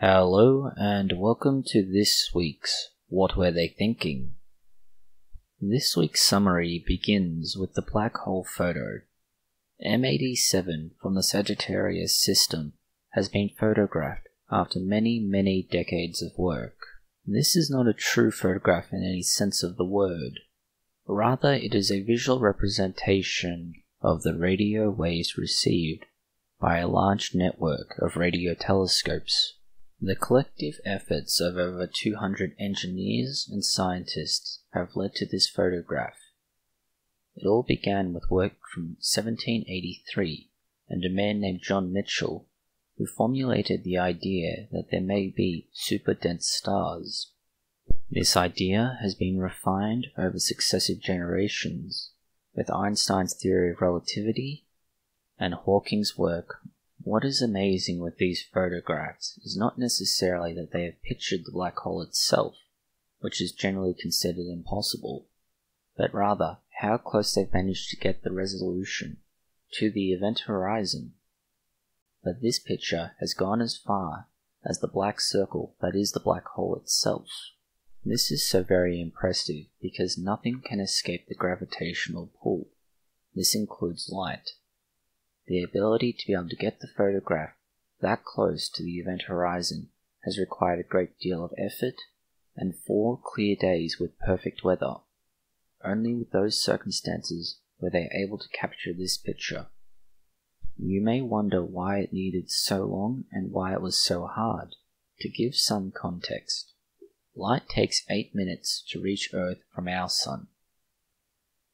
Hello and welcome to this week's What Were They Thinking? This week's summary begins with the black hole photo. M87 from the Sagittarius system has been photographed after many, many decades of work. This is not a true photograph in any sense of the word. Rather, it is a visual representation of the radio waves received by a large network of radio telescopes the collective efforts of over 200 engineers and scientists have led to this photograph. It all began with work from 1783 and a man named John Michell who formulated the idea that there may be super dense stars. This idea has been refined over successive generations with Einstein's theory of relativity and Hawking's work what is amazing with these photographs is not necessarily that they have pictured the black hole itself, which is generally considered impossible, but rather how close they've managed to get the resolution to the event horizon. But this picture has gone as far as the black circle that is the black hole itself. This is so very impressive because nothing can escape the gravitational pull. This includes light. The ability to be able to get the photograph that close to the event horizon has required a great deal of effort and four clear days with perfect weather. Only with those circumstances were they able to capture this picture. You may wonder why it needed so long and why it was so hard. To give some context, light takes 8 minutes to reach Earth from our Sun.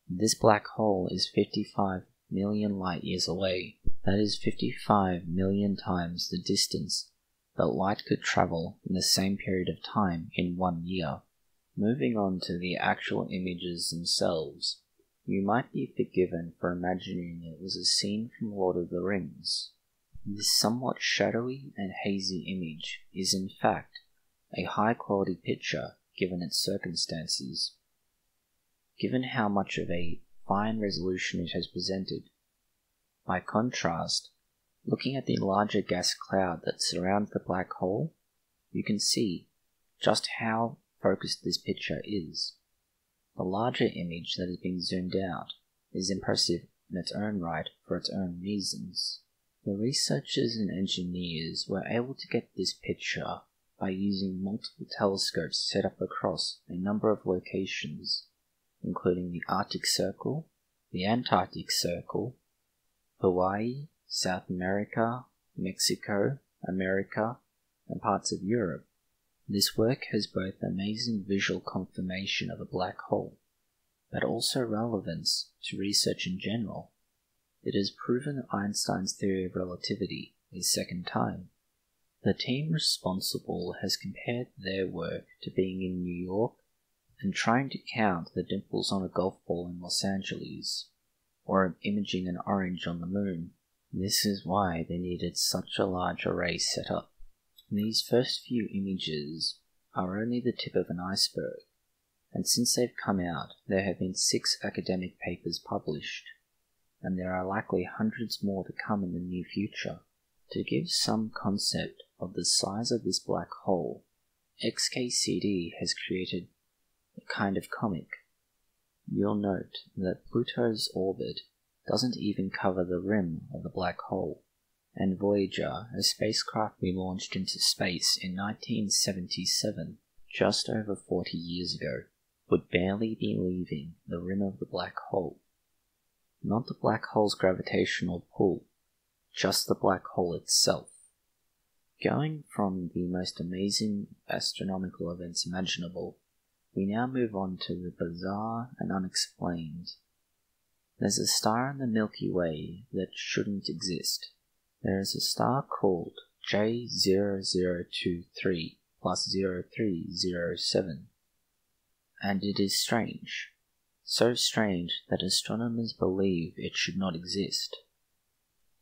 This black hole is 55 million light years away. That is 55 million times the distance that light could travel in the same period of time in one year. Moving on to the actual images themselves, you might be forgiven for imagining it was a scene from Lord of the Rings. This somewhat shadowy and hazy image is in fact a high quality picture given its circumstances. Given how much of a fine resolution it has presented. By contrast, looking at the larger gas cloud that surrounds the black hole, you can see just how focused this picture is. The larger image that has been zoomed out is impressive in its own right for its own reasons. The researchers and engineers were able to get this picture by using multiple telescopes set up across a number of locations including the Arctic Circle, the Antarctic Circle, Hawaii, South America, Mexico, America, and parts of Europe. This work has both amazing visual confirmation of a black hole, but also relevance to research in general. It has proven Einstein's theory of relativity a second time. The team responsible has compared their work to being in New York and trying to count the dimples on a golf ball in Los Angeles, or imaging an orange on the moon. This is why they needed such a large array set up. These first few images are only the tip of an iceberg, and since they've come out, there have been six academic papers published, and there are likely hundreds more to come in the near future. To give some concept of the size of this black hole, XKCD has created kind of comic. You'll note that Pluto's orbit doesn't even cover the rim of the black hole, and Voyager, a spacecraft we launched into space in 1977, just over 40 years ago, would barely be leaving the rim of the black hole. Not the black hole's gravitational pull, just the black hole itself. Going from the most amazing astronomical events imaginable we now move on to the bizarre and unexplained. There's a star in the Milky Way that shouldn't exist. There is a star called J0023 plus 0307. And it is strange. So strange that astronomers believe it should not exist.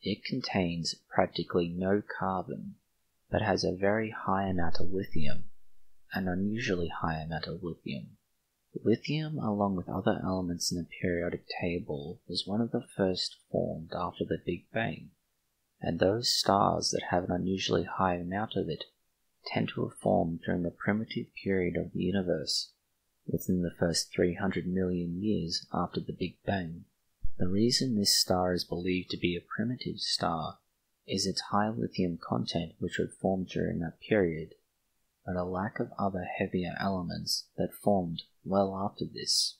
It contains practically no carbon, but has a very high amount of lithium an unusually high amount of lithium. Lithium, along with other elements in the periodic table, was one of the first formed after the Big Bang, and those stars that have an unusually high amount of it tend to have formed during the primitive period of the universe, within the first 300 million years after the Big Bang. The reason this star is believed to be a primitive star is its high lithium content which would form during that period, but a lack of other heavier elements that formed well after this.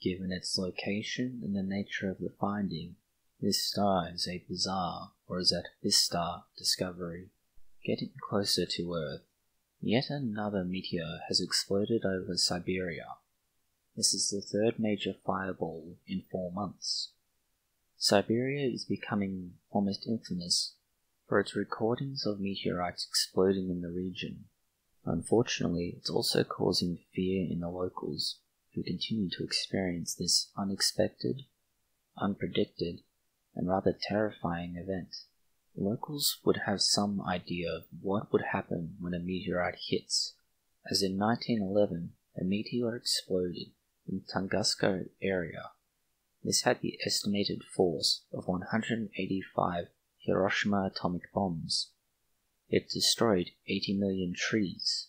Given its location and the nature of the finding, this star is a bizarre, or is that this star, discovery. Getting closer to Earth, yet another meteor has exploded over Siberia. This is the third major fireball in four months. Siberia is becoming almost infamous for its recordings of meteorites exploding in the region. Unfortunately, it's also causing fear in the locals, who continue to experience this unexpected, unpredicted, and rather terrifying event. Locals would have some idea of what would happen when a meteorite hits, as in 1911 a meteor exploded in the Tunguska area. This had the estimated force of 185 Hiroshima atomic bombs. It destroyed 80 million trees.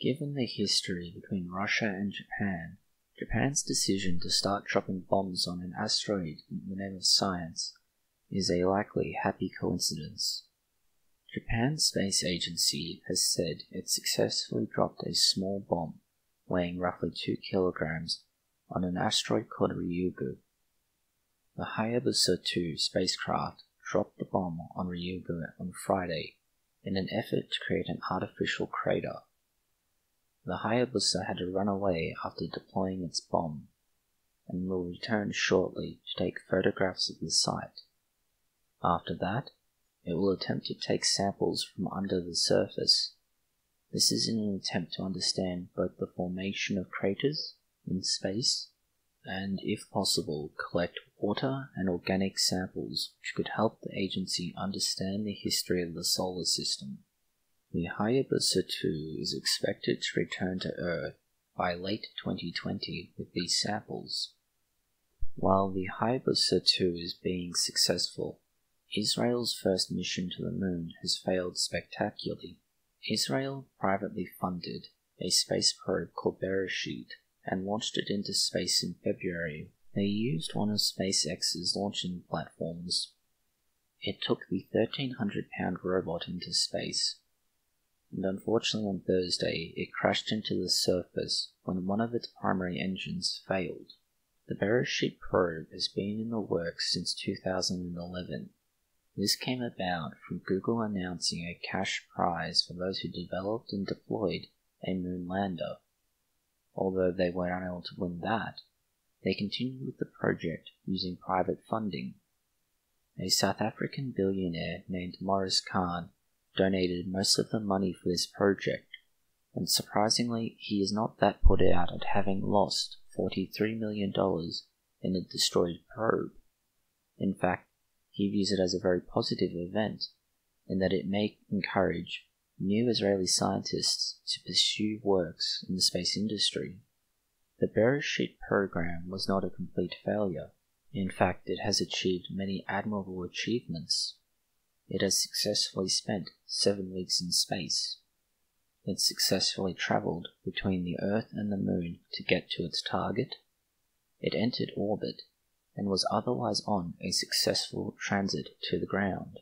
Given the history between Russia and Japan, Japan's decision to start dropping bombs on an asteroid in the name of science is a likely happy coincidence. Japan's space agency has said it successfully dropped a small bomb weighing roughly 2 kilograms on an asteroid called Ryugu. The Hayabusa 2 spacecraft dropped the bomb on Ryugu on Friday in an effort to create an artificial crater. The Hayabusa had to run away after deploying its bomb and will return shortly to take photographs of the site. After that, it will attempt to take samples from under the surface. This is in an attempt to understand both the formation of craters in space and, if possible, collect water and organic samples which could help the agency understand the history of the solar system. The Hayabusa 2 is expected to return to Earth by late 2020 with these samples. While the Hayabusa 2 is being successful, Israel's first mission to the moon has failed spectacularly. Israel privately funded a space probe called Beresheet and launched it into space in February. They used one of SpaceX's launching platforms. It took the 1300 pound robot into space, and unfortunately on Thursday it crashed into the surface when one of its primary engines failed. The Beresheet probe has been in the works since 2011. This came about from Google announcing a cash prize for those who developed and deployed a moon lander Although they were unable to win that, they continued with the project using private funding. A South African billionaire named Maurice Kahn donated most of the money for this project, and surprisingly, he is not that put out at having lost $43 million in a destroyed probe. In fact, he views it as a very positive event, in that it may encourage new Israeli scientists to pursue works in the space industry. The Beresheet program was not a complete failure. In fact, it has achieved many admirable achievements. It has successfully spent seven weeks in space. It successfully traveled between the Earth and the Moon to get to its target. It entered orbit and was otherwise on a successful transit to the ground.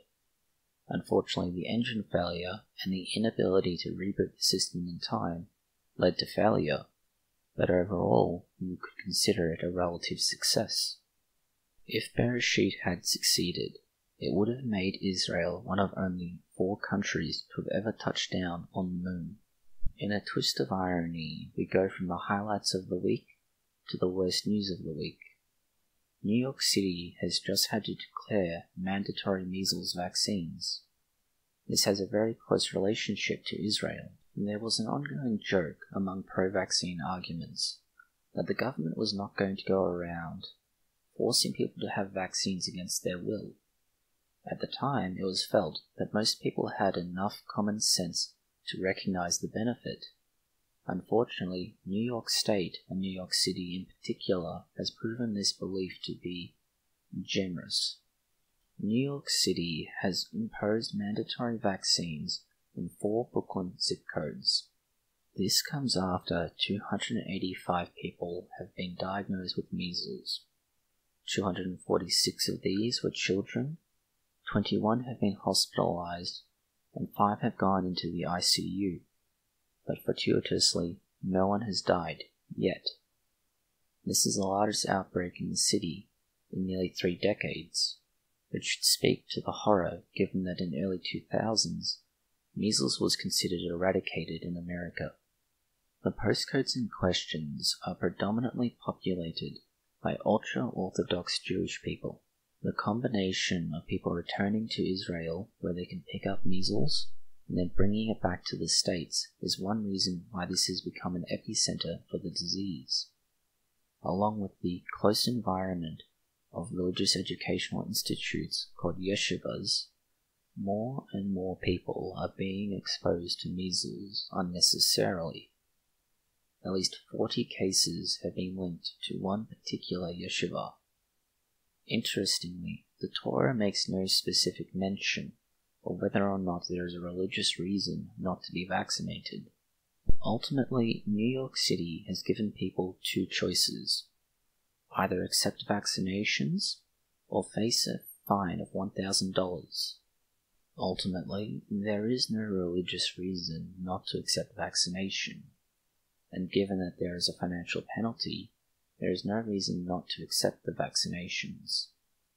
Unfortunately, the engine failure and the inability to reboot the system in time led to failure, but overall, you could consider it a relative success. If Beresheet had succeeded, it would have made Israel one of only four countries to have ever touched down on the moon. In a twist of irony, we go from the highlights of the week to the worst news of the week. New York City has just had to declare mandatory measles vaccines. This has a very close relationship to Israel, there was an ongoing joke among pro vaccine arguments that the government was not going to go around forcing people to have vaccines against their will. At the time, it was felt that most people had enough common sense to recognize the benefit Unfortunately, New York State and New York City in particular has proven this belief to be generous. New York City has imposed mandatory vaccines in four Brooklyn zip codes. This comes after 285 people have been diagnosed with measles. 246 of these were children, 21 have been hospitalized, and 5 have gone into the ICU. But fortuitously, no one has died yet. This is the largest outbreak in the city in nearly three decades, which should speak to the horror given that in early 2000s, measles was considered eradicated in America. The postcodes in questions are predominantly populated by ultra-Orthodox Jewish people. The combination of people returning to Israel where they can pick up measles and then bringing it back to the States is one reason why this has become an epicenter for the disease along with the close environment of religious educational institutes called yeshivas, more and more people are being exposed to measles unnecessarily. At least 40 cases have been linked to one particular yeshiva. Interestingly, the Torah makes no specific mention of whether or not there is a religious reason not to be vaccinated. Ultimately, New York City has given people two choices either accept vaccinations or face a fine of $1,000. Ultimately, there is no religious reason not to accept vaccination, and given that there is a financial penalty, there is no reason not to accept the vaccinations,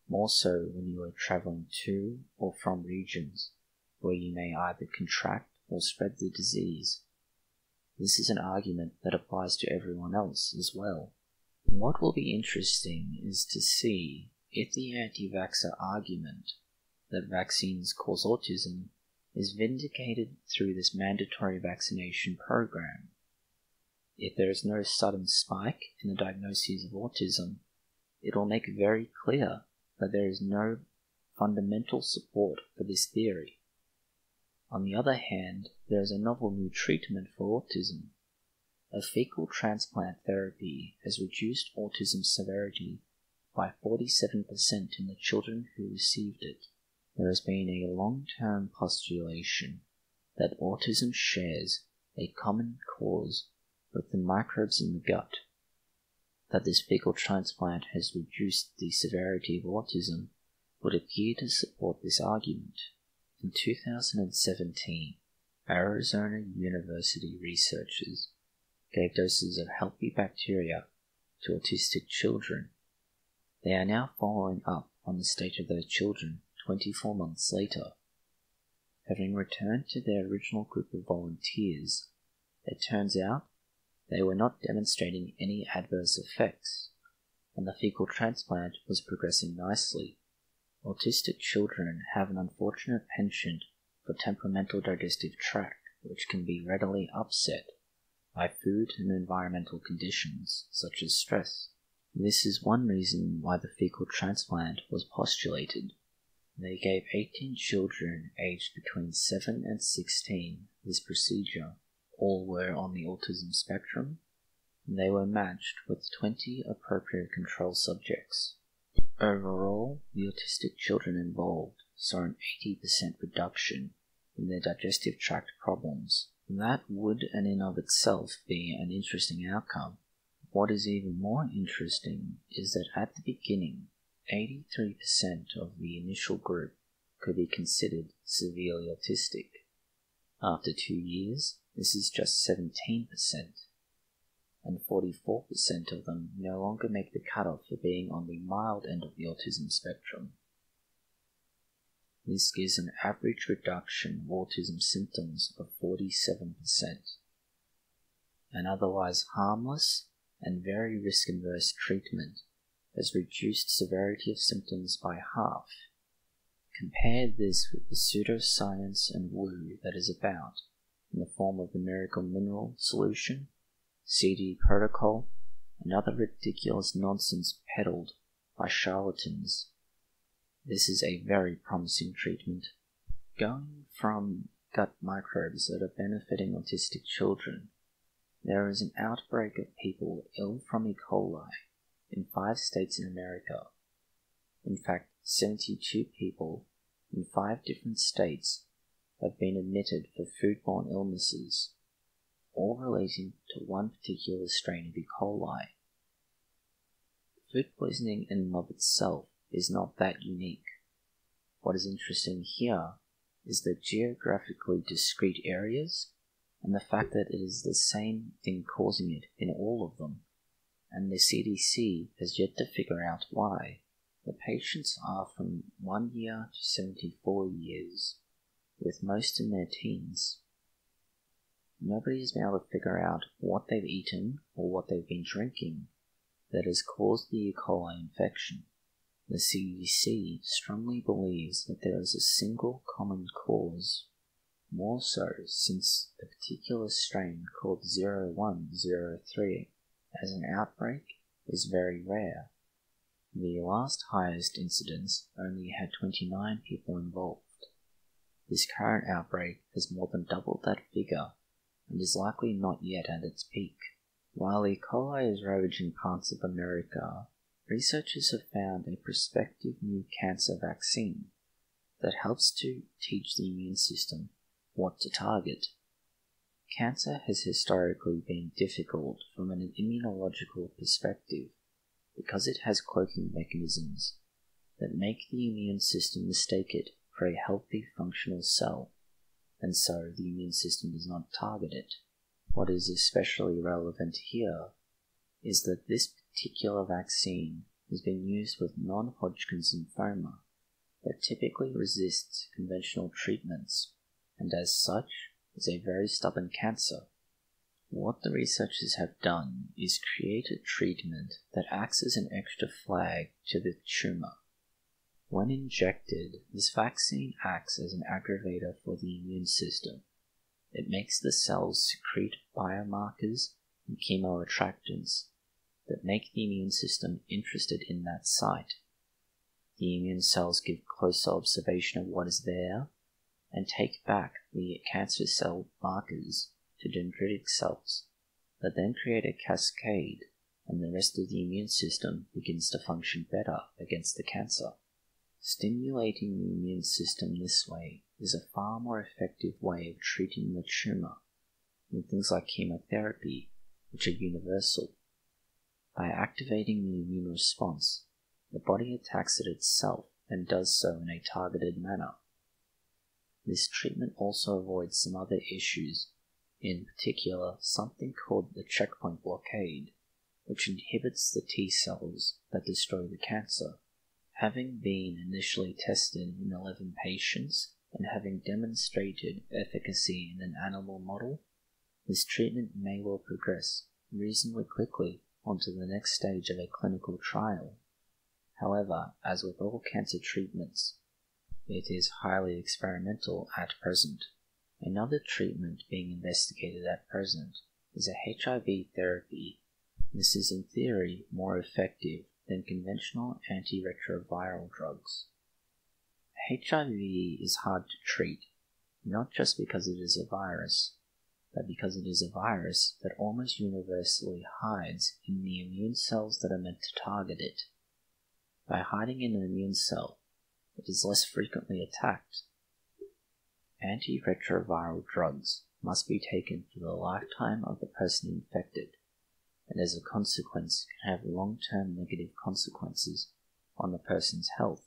more so when you are traveling to or from regions where you may either contract or spread the disease. This is an argument that applies to everyone else as well. What will be interesting is to see if the anti vaxxer argument that vaccines cause autism is vindicated through this mandatory vaccination program. If there is no sudden spike in the diagnoses of autism, it will make very clear that there is no fundamental support for this theory. On the other hand, there is a novel new treatment for autism. A fecal transplant therapy has reduced autism severity by 47% in the children who received it. There has been a long term postulation that autism shares a common cause with the microbes in the gut. That this fecal transplant has reduced the severity of autism would appear to support this argument. In 2017, Arizona University researchers gave doses of healthy bacteria to autistic children. They are now following up on the state of those children 24 months later. Having returned to their original group of volunteers, it turns out they were not demonstrating any adverse effects, and the fecal transplant was progressing nicely. Autistic children have an unfortunate penchant for temperamental digestive tract, which can be readily upset by food and environmental conditions, such as stress. This is one reason why the fecal transplant was postulated. They gave 18 children aged between 7 and 16 this procedure. All were on the autism spectrum. And they were matched with 20 appropriate control subjects. Overall, the autistic children involved saw an 80% reduction in their digestive tract problems. That would in and of itself be an interesting outcome. What is even more interesting is that at the beginning, 83% of the initial group could be considered severely autistic. After two years, this is just 17% and 44% of them no longer make the cutoff for being on the mild end of the autism spectrum. This gives an average reduction of autism symptoms of 47%. An otherwise harmless and very risk averse treatment has reduced severity of symptoms by half. Compare this with the pseudoscience and woo that is about in the form of the miracle mineral solution CD protocol, and other ridiculous nonsense peddled by charlatans. This is a very promising treatment. Going from gut microbes that are benefiting autistic children, there is an outbreak of people ill from E. coli in five states in America. In fact, 72 people in five different states have been admitted for foodborne illnesses, all relating to one particular strain of E. coli. Food poisoning in and of itself is not that unique. What is interesting here is the geographically discrete areas and the fact that it is the same thing causing it in all of them, and the CDC has yet to figure out why. The patients are from 1 year to 74 years, with most in their teens. Nobody has been able to figure out what they've eaten or what they've been drinking that has caused the E. coli infection. The CDC strongly believes that there is a single common cause, more so since a particular strain called 0103 as an outbreak is very rare. The last highest incidence only had 29 people involved. This current outbreak has more than doubled that figure and is likely not yet at its peak. While E. coli is ravaging parts of America, researchers have found a prospective new cancer vaccine that helps to teach the immune system what to target. Cancer has historically been difficult from an immunological perspective because it has cloaking mechanisms that make the immune system mistake it for a healthy functional cell, and so the immune system does not target it. What is especially relevant here is that this particular vaccine has been used with non Hodgkin's lymphoma that typically resists conventional treatments and as such is a very stubborn cancer. What the researchers have done is create a treatment that acts as an extra flag to the tumor. When injected, this vaccine acts as an aggravator for the immune system it makes the cells secrete biomarkers and chemoattractants that make the immune system interested in that site. The immune cells give closer observation of what is there and take back the cancer cell markers to dendritic cells that then create a cascade and the rest of the immune system begins to function better against the cancer. Stimulating the immune system this way is a far more effective way of treating the tumor than things like chemotherapy, which are universal. By activating the immune response, the body attacks it itself and does so in a targeted manner. This treatment also avoids some other issues, in particular, something called the checkpoint blockade, which inhibits the T cells that destroy the cancer. Having been initially tested in 11 patients, and having demonstrated efficacy in an animal model, this treatment may well progress reasonably quickly onto the next stage of a clinical trial. However, as with all cancer treatments, it is highly experimental at present. Another treatment being investigated at present is a HIV therapy. This is in theory more effective than conventional antiretroviral drugs. HIV is hard to treat, not just because it is a virus, but because it is a virus that almost universally hides in the immune cells that are meant to target it. By hiding in an immune cell, it is less frequently attacked. Antiretroviral drugs must be taken for the lifetime of the person infected, and as a consequence can have long term negative consequences on the person's health.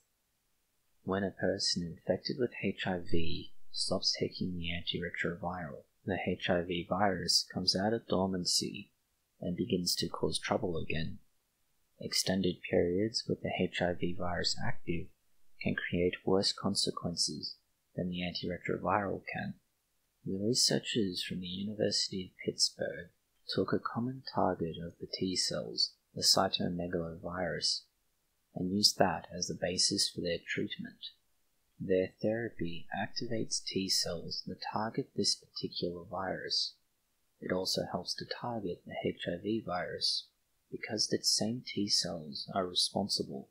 When a person infected with HIV stops taking the antiretroviral, the HIV virus comes out of dormancy and begins to cause trouble again. Extended periods with the HIV virus active can create worse consequences than the antiretroviral can. The researchers from the University of Pittsburgh took a common target of the T cells, the cytomegalovirus, and used that as the basis for their treatment. Their therapy activates T cells that target this particular virus. It also helps to target the HIV virus because its same T cells are responsible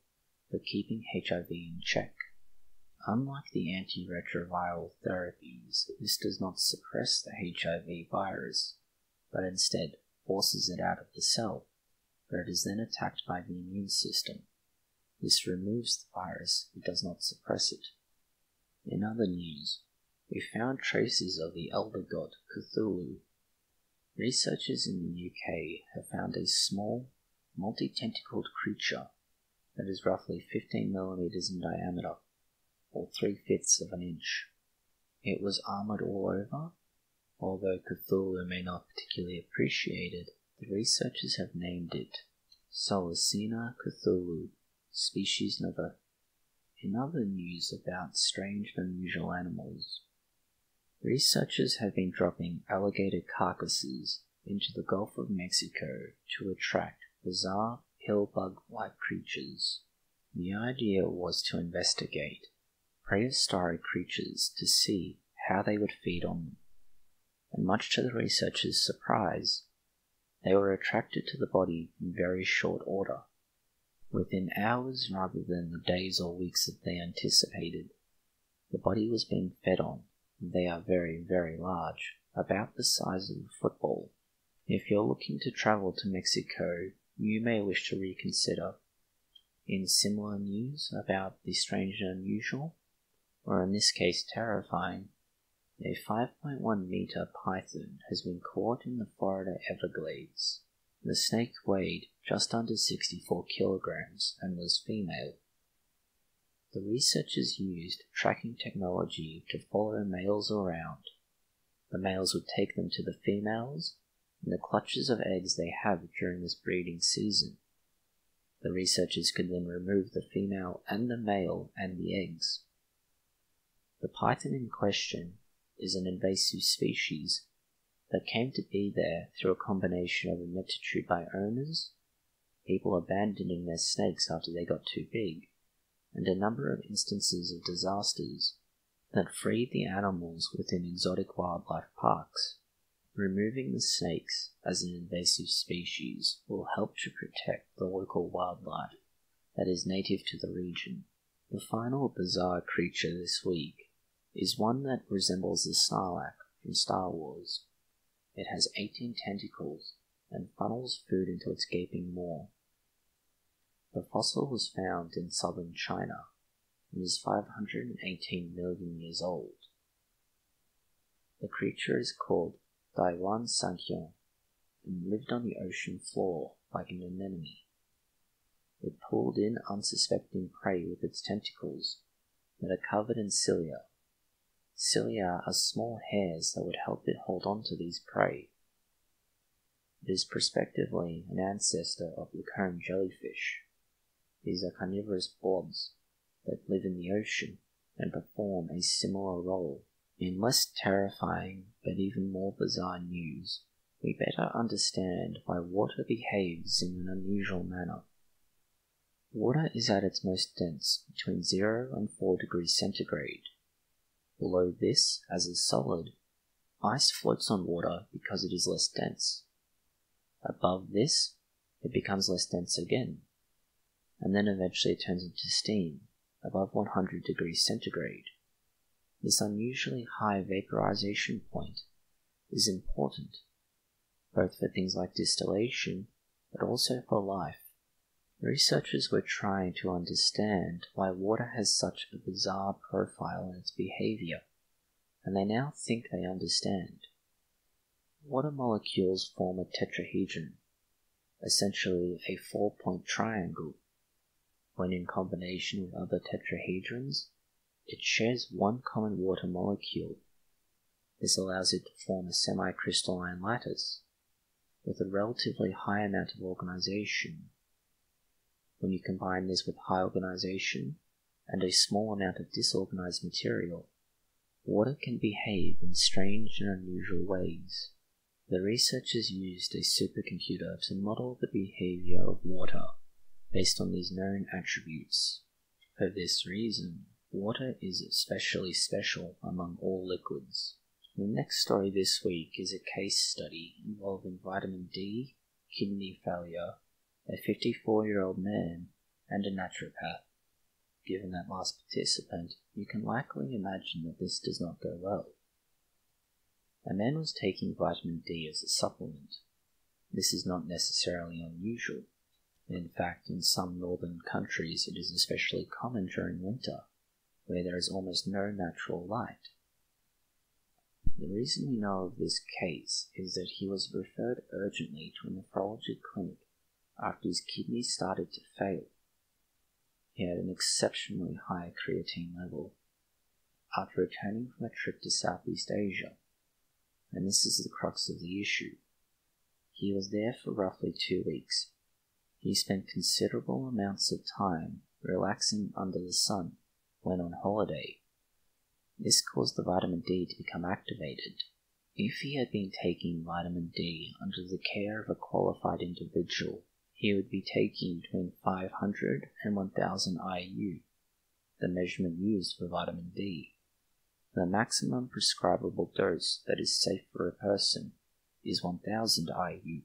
for keeping HIV in check. Unlike the antiretroviral therapies, this does not suppress the HIV virus, but instead forces it out of the cell, where it is then attacked by the immune system. This removes the virus, it does not suppress it. In other news, we found traces of the elder god Cthulhu. Researchers in the UK have found a small, multi tentacled creature that is roughly 15 millimeters in diameter, or three fifths of an inch. It was armored all over. Although Cthulhu may not particularly appreciate it, the researchers have named it Sollasina Cthulhu, species number. In other news about strange and unusual animals, researchers have been dropping alligator carcasses into the Gulf of Mexico to attract bizarre pillbug like creatures. The idea was to investigate prehistoric creatures to see how they would feed on them. And much to the researchers' surprise, they were attracted to the body in very short order, within hours rather than the days or weeks that they anticipated. The body was being fed on, and they are very, very large, about the size of a football. If you're looking to travel to Mexico, you may wish to reconsider. In similar news about the strange and unusual, or in this case terrifying, a 5.1 meter python has been caught in the Florida Everglades. The snake weighed just under 64 kilograms and was female. The researchers used tracking technology to follow males around. The males would take them to the females in the clutches of eggs they have during this breeding season. The researchers could then remove the female and the male and the eggs. The python in question is an invasive species that came to be there through a combination of ineptitude by owners, people abandoning their snakes after they got too big, and a number of instances of disasters that freed the animals within exotic wildlife parks. Removing the snakes as an invasive species will help to protect the local wildlife that is native to the region. The final bizarre creature this week is one that resembles the Sarlacc from Star Wars. It has 18 tentacles and funnels food into its gaping maw. The fossil was found in southern China and is 518 million years old. The creature is called Daihua sanqiong and lived on the ocean floor like an anemone. It pulled in unsuspecting prey with its tentacles that are covered in cilia. Cilia are small hairs that would help it hold on to these prey. It is prospectively an ancestor of the comb jellyfish. These are carnivorous blobs that live in the ocean and perform a similar role in less terrifying but even more bizarre news, we better understand why water behaves in an unusual manner. Water is at its most dense between 0 and 4 degrees centigrade. Below this, as a solid, ice floats on water because it is less dense. Above this, it becomes less dense again, and then eventually turns into steam above 100 degrees centigrade. This unusually high vaporization point is important, both for things like distillation, but also for life. Researchers were trying to understand why water has such a bizarre profile in its behavior, and they now think they understand. Water molecules form a tetrahedron, essentially a four point triangle. When in combination with other tetrahedrons, it shares one common water molecule. This allows it to form a semi-crystalline lattice with a relatively high amount of organization. When you combine this with high organization and a small amount of disorganized material, water can behave in strange and unusual ways. The researchers used a supercomputer to model the behavior of water based on these known attributes. For this reason, Water is especially special among all liquids. The next story this week is a case study involving vitamin D, kidney failure, a 54 year old man, and a naturopath. Given that last participant, you can likely imagine that this does not go well. A man was taking vitamin D as a supplement. This is not necessarily unusual. In fact, in some northern countries, it is especially common during winter where there is almost no natural light. The reason we know of this case is that he was referred urgently to a nephrology clinic after his kidneys started to fail. He had an exceptionally high creatine level after returning from a trip to Southeast Asia, and this is the crux of the issue. He was there for roughly two weeks. He spent considerable amounts of time relaxing under the sun when on holiday. This caused the vitamin D to become activated. If he had been taking vitamin D under the care of a qualified individual, he would be taking between 500 and 1000 IU, the measurement used for vitamin D. The maximum prescribable dose that is safe for a person is 1000 IU.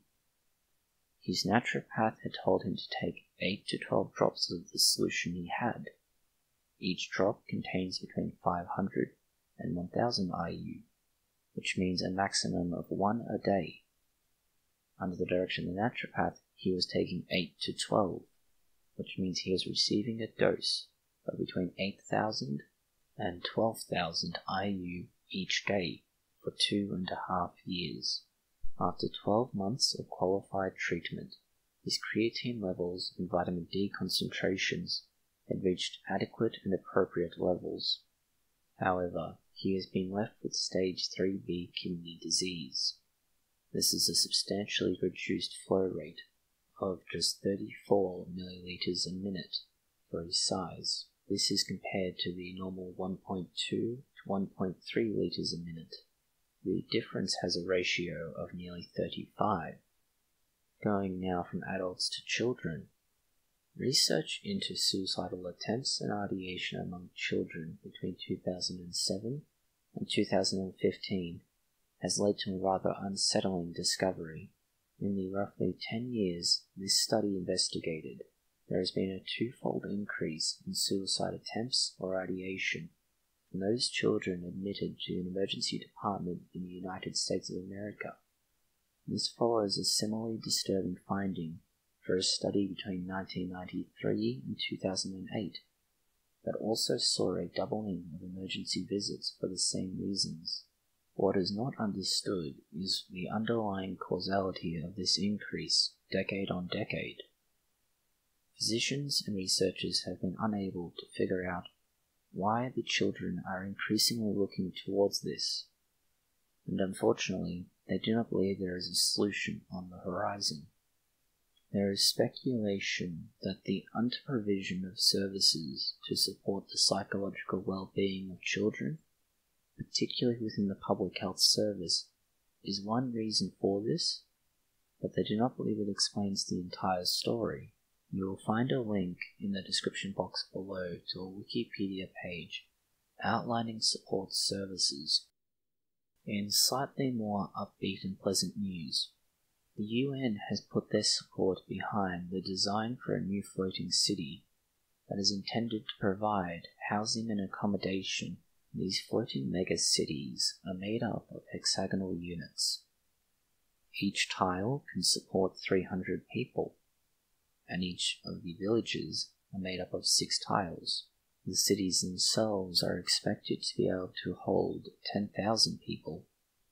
His naturopath had told him to take 8 to 12 drops of the solution he had. Each drop contains between 500 and 1000 IU, which means a maximum of one a day. Under the direction of the naturopath, he was taking 8 to 12, which means he was receiving a dose of between 8,000 and 12,000 IU each day for two and a half years. After 12 months of qualified treatment, his creatine levels and vitamin D concentrations had reached adequate and appropriate levels. However, he has been left with stage 3B kidney disease. This is a substantially reduced flow rate of just 34 milliliters a minute for his size. This is compared to the normal 1.2 to 1.3 liters a minute the difference has a ratio of nearly 35. Going now from adults to children, research into suicidal attempts and ideation among children between 2007 and 2015 has led to a rather unsettling discovery. In the roughly 10 years this study investigated, there has been a twofold increase in suicide attempts or ideation from those children admitted to an emergency department in the United States of America. This follows a similarly disturbing finding for a study between 1993 and 2008 that also saw a doubling of emergency visits for the same reasons. What is not understood is the underlying causality of this increase decade on decade. Physicians and researchers have been unable to figure out why the children are increasingly looking towards this, and unfortunately, they do not believe there is a solution on the horizon. There is speculation that the underprovision of services to support the psychological well-being of children, particularly within the public health service, is one reason for this, but they do not believe it explains the entire story. You will find a link in the description box below to a Wikipedia page outlining support services. In slightly more upbeat and pleasant news, the UN has put their support behind the design for a new floating city that is intended to provide housing and accommodation. These floating mega cities are made up of hexagonal units. Each tile can support 300 people and each of the villages are made up of six tiles. The cities themselves are expected to be able to hold 10,000 people.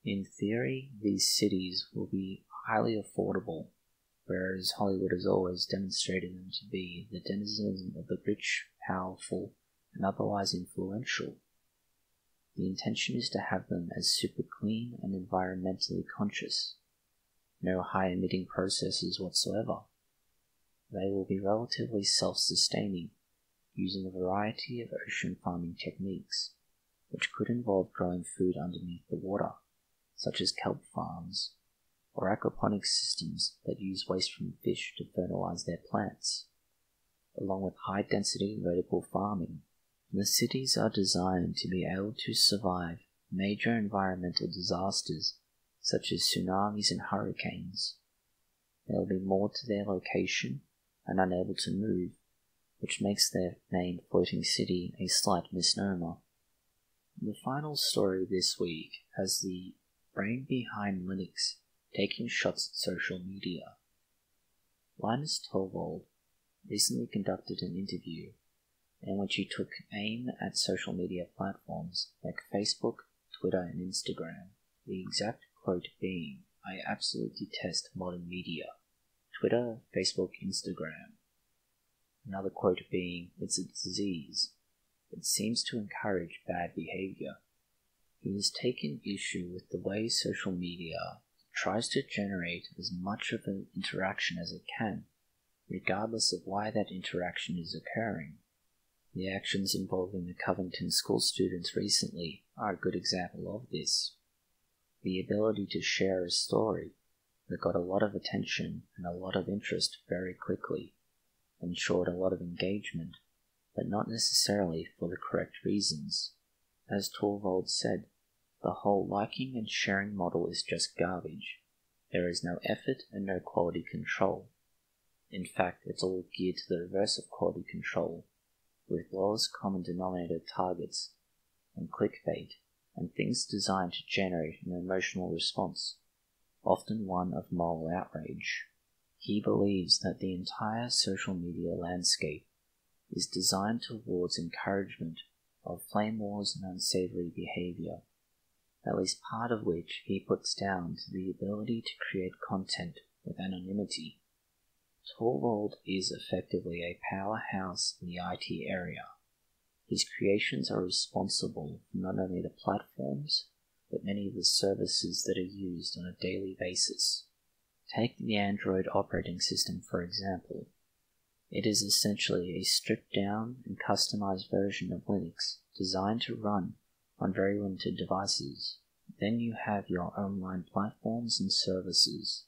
In theory, these cities will be highly affordable, whereas Hollywood has always demonstrated them to be the denizens of the rich, powerful, and otherwise influential. The intention is to have them as super clean and environmentally conscious. No high emitting processes whatsoever they will be relatively self-sustaining, using a variety of ocean farming techniques, which could involve growing food underneath the water, such as kelp farms, or aquaponics systems that use waste from fish to fertilize their plants, along with high-density vertical farming. The cities are designed to be able to survive major environmental disasters such as tsunamis and hurricanes. There will be more to their location and unable to move, which makes their name Floating City a slight misnomer. The final story this week has the brain behind Linux taking shots at social media. Linus Torvald recently conducted an interview in which he took aim at social media platforms like Facebook, Twitter and Instagram, the exact quote being, I absolutely detest modern media. Twitter, Facebook, Instagram. Another quote being, It's a disease. It seems to encourage bad behavior. He has taken issue with the way social media tries to generate as much of an interaction as it can, regardless of why that interaction is occurring. The actions involving the Covington school students recently are a good example of this. The ability to share a story that got a lot of attention and a lot of interest very quickly ensured a lot of engagement, but not necessarily for the correct reasons. As Torvald said, the whole liking and sharing model is just garbage. There is no effort and no quality control. In fact, it's all geared to the reverse of quality control, with lowest common denominator targets and clickbait and things designed to generate an emotional response, often one of moral outrage. He believes that the entire social media landscape is designed towards encouragement of flame wars and unsavory behavior, at least part of which he puts down to the ability to create content with anonymity. Torvald is effectively a powerhouse in the IT area. His creations are responsible for not only the platforms, but many of the services that are used on a daily basis. Take the Android operating system for example. It is essentially a stripped down and customized version of Linux designed to run on very limited devices. Then you have your online platforms and services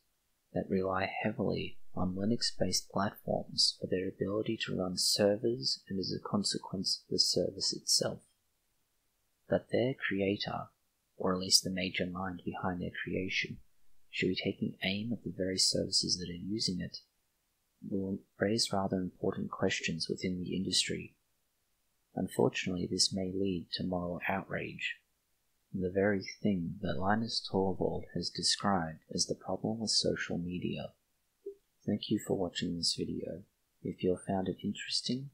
that rely heavily on Linux based platforms for their ability to run servers and as a consequence the service itself. That their creator, or at least the major mind behind their creation, should be taking aim at the very services that are using it will raise rather important questions within the industry. Unfortunately, this may lead to moral outrage, the very thing that Linus Torvald has described as the problem with social media. Thank you for watching this video. If you found it interesting,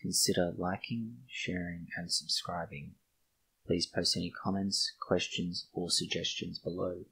consider liking, sharing, and subscribing. Please post any comments, questions, or suggestions below.